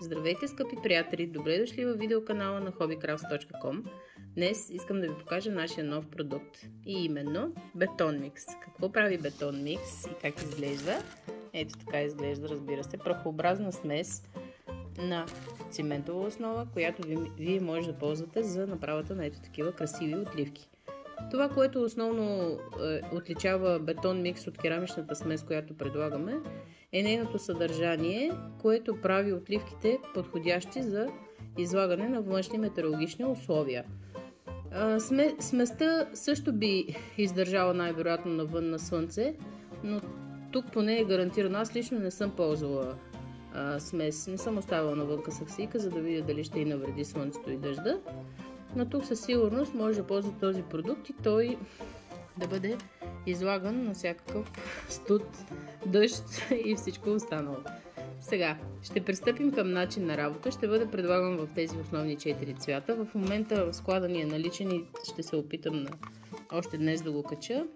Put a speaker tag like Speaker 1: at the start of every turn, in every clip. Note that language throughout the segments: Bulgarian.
Speaker 1: Здравейте, скъпи приятели! Добре дошли в видеоканала на hobbycrafts.com Днес искам да ви покажа нашия нов продукт и именно бетон микс. Какво прави бетон микс и как изглежда? Ето така изглежда, разбира се, прахообразна смес на циментова основа, която ви, вие може да ползвате за направата на ето такива красиви отливки. Това, което основно е, отличава бетон микс от керамичната смес, която предлагаме, е нейното съдържание, което прави отливките подходящи за излагане на външни метеорологични условия. Сме, сместа също би издържала най-вероятно навън на слънце, но тук поне е гарантирано. Аз лично не съм ползвала а, смес, не съм оставила навън саксийка, за да видя дали ще и навреди слънцето и дъжда. Но тук със сигурност може да ползва този продукт и той да бъде излаган на всякакъв студ, дъжд и всичко останало. Сега, ще пристъпим към начин на работа. Ще бъде предлаган в тези основни 4 цвята. В момента склада ни е наличен и ще се опитам на още днес да го кача.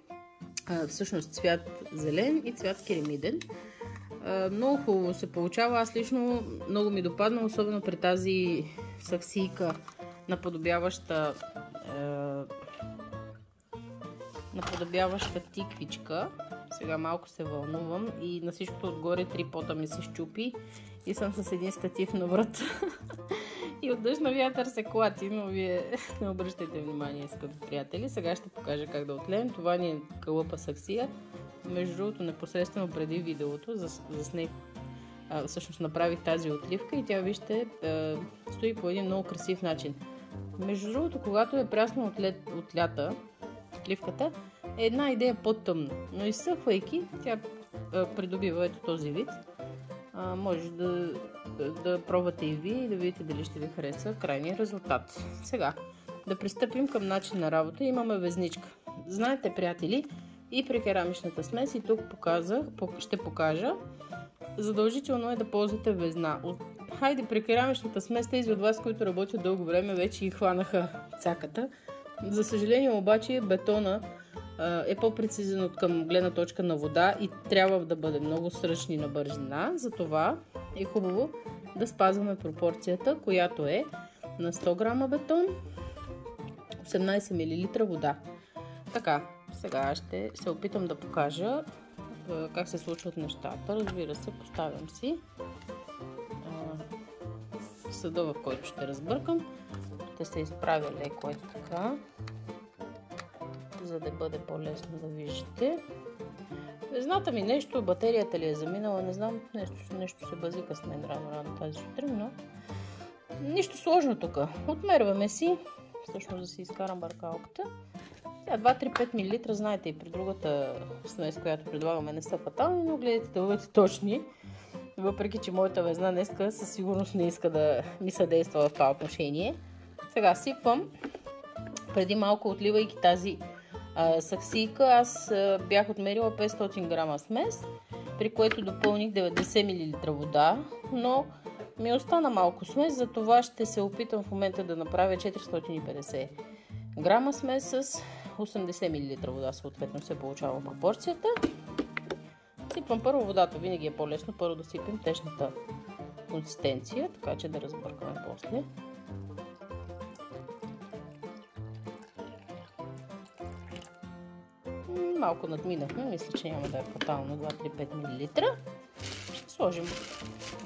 Speaker 1: А, всъщност цвят зелен и цвят керамиден. А, много хубаво се получава. Аз лично много ми допадна, особено при тази саксийка наподобяваща наподобяваща тиквичка. Сега малко се вълнувам и на всичкото отгоре три пота ми се щупи и съм с един статив на врата. и от дъжд на вятър се клати, но вие не обръщайте внимание, скъпи приятели. Сега ще покажа как да отлеем. Това ни е кълъпа саксия. Между другото, непосредствено преди видеото, заснех всъщност направих тази отливка и тя, вижте, стои по един много красив начин. Между другото, когато е прясно от, лет, от лята, отливката, е една идея по-тъмна. Но изсъхвайки, тя придобива ето този вид. А, може да, да пробвате и вие и да видите дали ще ви хареса крайния резултат. Сега, да пристъпим към начин на работа. Имаме везничка. Знаете, приятели, и при керамичната смес, и тук показах, ще покажа, задължително е да ползвате везна. Хайде, при керамичната смес, тези от вас, които работят дълго време, вече и хванаха цаката. За съжаление обаче бетона е по-прецизен от към гледна точка на вода и трябва да бъде много сръчни на бързина. Затова е хубаво да спазваме пропорцията, която е на 100 грама бетон, 18 мл вода. Така, сега ще се опитам да покажа как се случват нещата. Разбира се, поставям си съда, в който ще разбъркам. Ще се изправя леко ето така за да бъде по-лесно да виждате. Везната ми нещо, батерията ли е заминала, не знам, нещо, нещо се базика с мен рано-рано тази сутрин, но нищо сложно тук. Отмерваме си, всъщност да си изкарам баркалката. Сега 2-3-5 мл, знаете и при другата смес, която предлагаме, не са фатални, но гледайте да бъдете точни. Въпреки, че моята везна днеска със сигурност не иска да ми съдейства в това отношение. Сега сипвам, преди малко отливайки тази а, саксийка аз а, бях отмерила 500 грама смес, при което допълних 90 мл вода, но ми остана малко смес, за това ще се опитам в момента да направя 450 грама смес с 80 мл вода, съответно се получава пропорцията. Сипвам първо водата, винаги е по-лесно първо да сипем течната консистенция, така че да разбъркаме после. малко надминахме, мисля, че няма да е фатално 2-3-5 мл. Ще сложим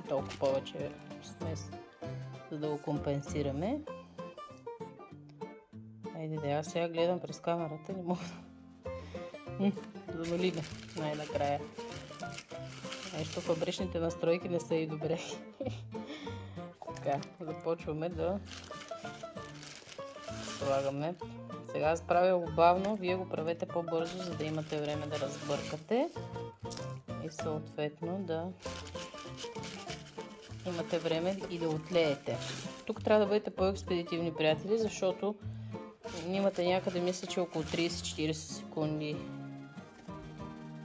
Speaker 1: толкова повече смес, за да го компенсираме. Айде да, аз сега гледам през камерата, не мога да завалиме най-накрая. Нещо фабричните настройки не са и добре. така, започваме да слагаме сега аз правя го бавно, вие го правете по-бързо, за да имате време да разбъркате и съответно да имате време и да отлеете. Тук трябва да бъдете по-експедитивни, приятели, защото имате някъде, мисля, че около 30-40 секунди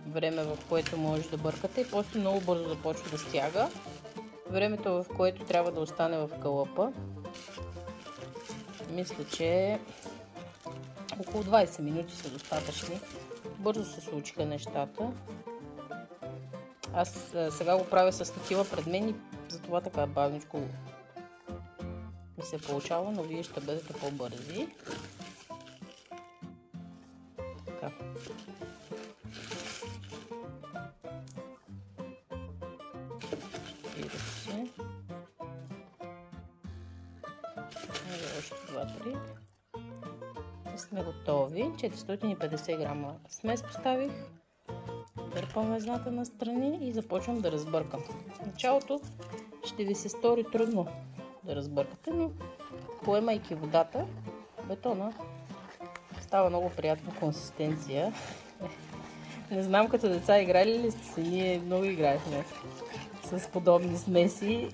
Speaker 1: време, в което може да бъркате и после много бързо започва да стяга. Времето, в което трябва да остане в кълъпа, мисля, че около 20 минути са достатъчни. Бързо се случиха нещата. Аз сега го правя с такива пред мен и Затова така бавничко ми се получава, но вие ще бъдете по-бързи. Спирате. Още 2-3 сме готови. 450 грама смес поставих. Дърпам везната на страни и започвам да разбъркам. В началото ще ви се стори трудно да разбъркате, но поемайки водата, бетона става много приятна консистенция. Не знам като деца играли ли сте се, ние много играехме с подобни смеси.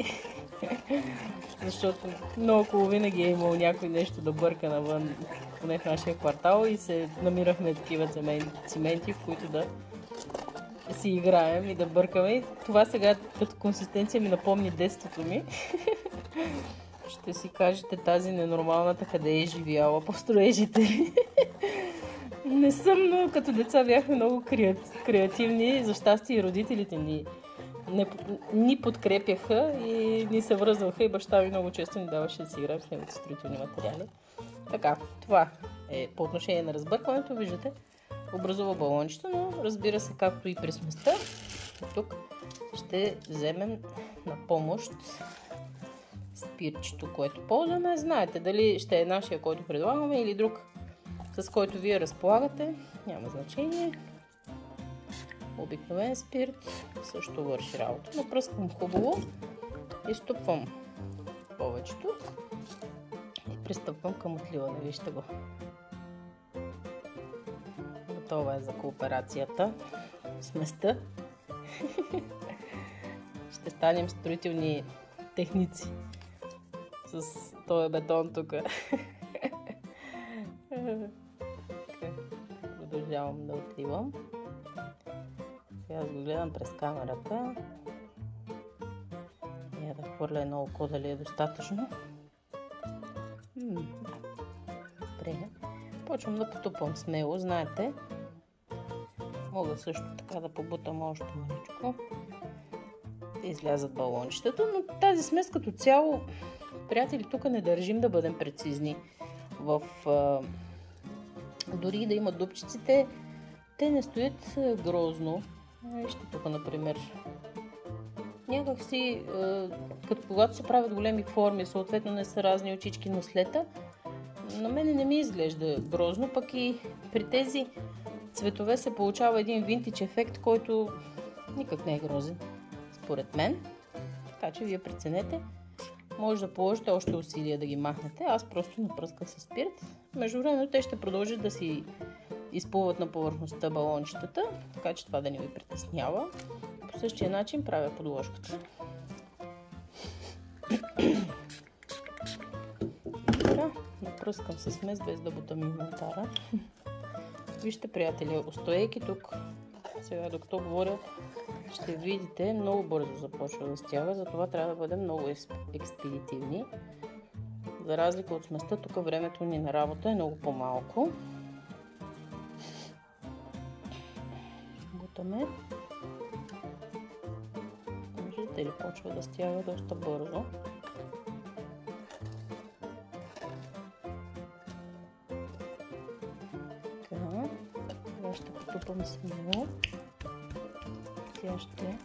Speaker 1: Защото много хубаво винаги е имало някой нещо да бърка навън, поне в нашия квартал и се намирахме такива цементи, в които да си играем и да бъркаме. И това сега като консистенция ми напомни детството ми. Ще си кажете тази ненормалната къде е живяла по строежите. Не съм, но като деца бяхме много креативни. За щастие родителите ни не, ни подкрепяха и ни се връзваха и баща ми много често ни даваше да си играем с неговите строителни материали. Така, това е по отношение на разбъркването. Виждате, образува балончета, но разбира се, както и при сместа, тук ще вземем на помощ спирчето, което ползваме. Знаете дали ще е нашия, който предлагаме или друг, с който вие разполагате. Няма значение. Обикновен спирт също върши работа. Напръсквам хубаво, изтупвам повечето и пристъпвам към отливане. Вижте го. Готова е за кооперацията. Сместа. Ще станем строителни техници с този бетон тук. Продължавам да отливам. Сега аз го гледам през камерата. Я да хвърля едно око, дали е достатъчно. Добре. Почвам да потупам смело, знаете. Мога също така да побутам още маничко. Да излязат балончетата, но тази смес като цяло, приятели, тук не държим да бъдем прецизни. В, дори да има дупчиците, те не стоят грозно. Вижте тук, например. Някак си, като когато се правят големи форми, съответно не са разни очички нослета, на мене не ми изглежда грозно, пък и при тези цветове се получава един винтич ефект, който никак не е грозен, според мен. Така че вие преценете. Може да положите още усилия да ги махнете. Аз просто напръсках с спирт. Между време те ще продължат да си изплуват на повърхността балончетата, така че това да не ви притеснява. По същия начин правя подложката. Напръскам се смес без да бутам инвентара. Вижте, приятели, устоейки тук, сега докато говоря, ще видите, много бързо започва да стяга, затова трябва да бъдем много експедитивни. За разлика от сместа, тук времето ни на работа е много по-малко. бутаме. Виждате ли, почва да стяга доста бързо. Така, сега ще потупам смело. Тя ще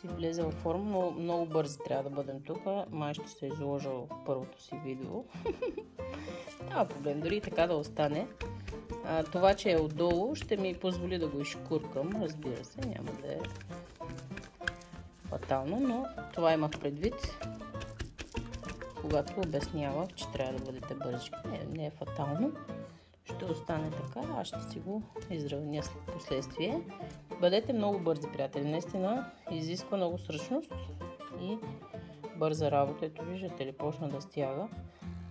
Speaker 1: си влезе в форма, но много бързи трябва да бъдем тук. Май ще се изложа в първото си видео. Няма проблем, дори така да остане. А, това, че е отдолу, ще ми позволи да го изкуркам, разбира се, няма да е фатално, но това имах предвид, когато обяснявах, че трябва да бъдете бързички. Не, не е фатално. Ще остане така, аз ще си го изравня след последствие. Бъдете много бързи, приятели. Наистина изисква много сръчност и бърза работа. Ето виждате ли, почна да стяга.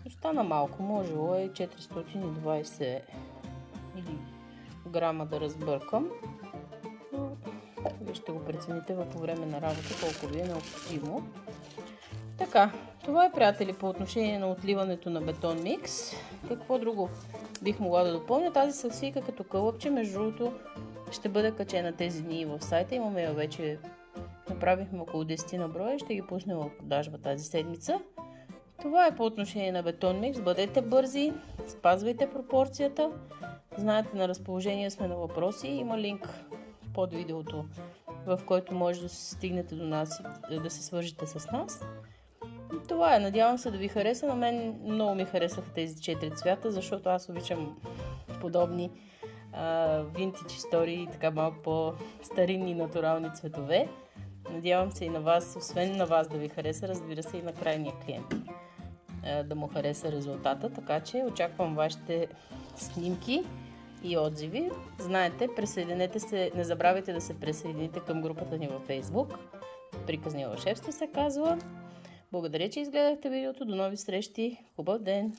Speaker 1: Остана малко, можело е 420 или грама да разбъркам. Вие ще го прецените по време на работа колко ви е необходимо. Така, това е, приятели, по отношение на отливането на бетон микс. Какво друго бих могла да допълня? Тази саксийка като кълъпче, между другото, ще бъде качена тези дни в сайта. Имаме я вече Направихме около 10 на броя ще ги пуснем в продажба тази седмица. Това е по отношение на бетон микс. Бъдете бързи, спазвайте пропорцията. Знаете, на разположение сме на въпроси. Има линк под видеото, в който може да стигнете до нас и да се свържете с нас. Това е. Надявам се да ви хареса. На мен много ми харесаха тези четири цвята, защото аз обичам подобни винтич истории и така малко по-старинни натурални цветове. Надявам се и на вас, освен на вас да ви хареса, разбира се и на крайния клиент да му хареса резултата, така че очаквам вашите снимки и отзиви. Знаете, присъединете се, не забравяйте да се присъедините към групата ни във Facebook. Приказни вълшебства се казва. Благодаря, че изгледахте видеото. До нови срещи. Хубав ден!